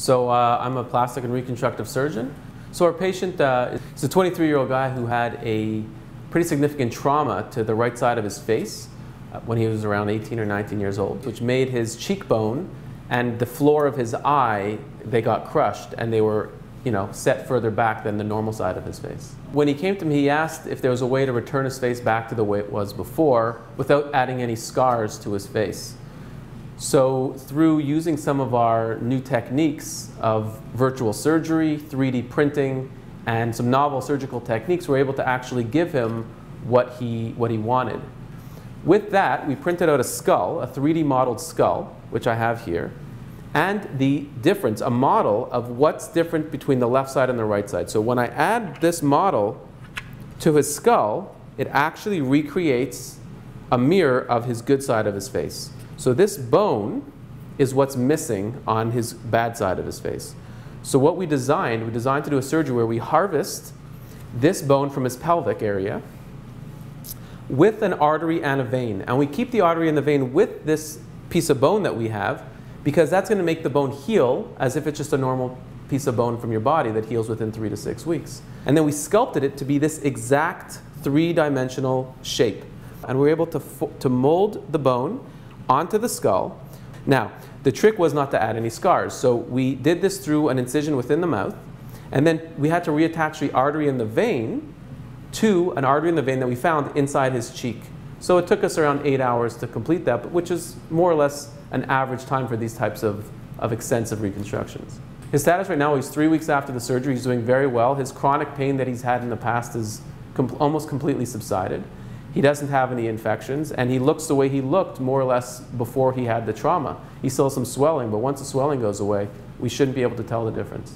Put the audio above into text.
So uh, I'm a plastic and reconstructive surgeon. So our patient uh, is a 23-year-old guy who had a pretty significant trauma to the right side of his face uh, when he was around 18 or 19 years old, which made his cheekbone and the floor of his eye, they got crushed and they were you know, set further back than the normal side of his face. When he came to me, he asked if there was a way to return his face back to the way it was before without adding any scars to his face. So through using some of our new techniques of virtual surgery, 3D printing, and some novel surgical techniques, we're able to actually give him what he, what he wanted. With that, we printed out a skull, a 3D modeled skull, which I have here, and the difference, a model of what's different between the left side and the right side. So when I add this model to his skull, it actually recreates a mirror of his good side of his face. So this bone is what's missing on his bad side of his face. So what we designed, we designed to do a surgery where we harvest this bone from his pelvic area with an artery and a vein. And we keep the artery and the vein with this piece of bone that we have because that's going to make the bone heal as if it's just a normal piece of bone from your body that heals within three to six weeks. And then we sculpted it to be this exact three-dimensional shape. And we were able to, to mold the bone onto the skull. Now, the trick was not to add any scars. So we did this through an incision within the mouth. And then we had to reattach the artery and the vein to an artery and the vein that we found inside his cheek. So it took us around eight hours to complete that, which is more or less an average time for these types of, of extensive reconstructions. His status right now, he's three weeks after the surgery. He's doing very well. His chronic pain that he's had in the past is com almost completely subsided. He doesn't have any infections, and he looks the way he looked more or less before he had the trauma. He still has some swelling, but once the swelling goes away, we shouldn't be able to tell the difference.